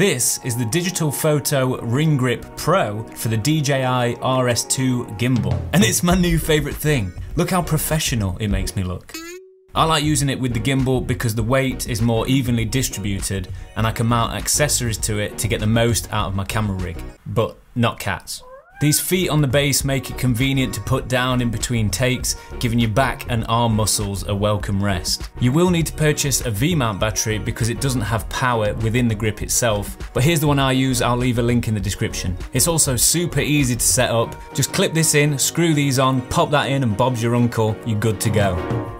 This is the Digitalfoto Ring Grip Pro for the DJI RS2 gimbal, and it's my new favourite thing. Look how professional it makes me look. I like using it with the gimbal because the weight is more evenly distributed and I can mount accessories to it to get the most out of my camera rig, but not cats. These feet on the base make it convenient to put down in between takes, giving your back and arm muscles a welcome rest. You will need to purchase a V-mount battery because it doesn't have power within the grip itself, but here's the one I use, I'll leave a link in the description. It's also super easy to set up, just clip this in, screw these on, pop that in and Bob's your uncle, you're good to go.